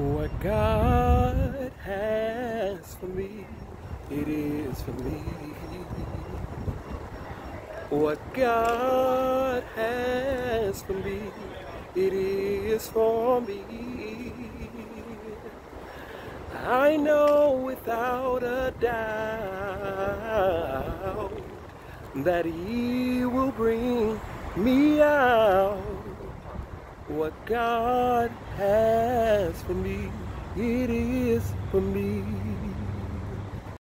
What God has for me, it is for me. What God has for me, it is for me. I know without a doubt that He will bring me out. What God has for me, it is for me.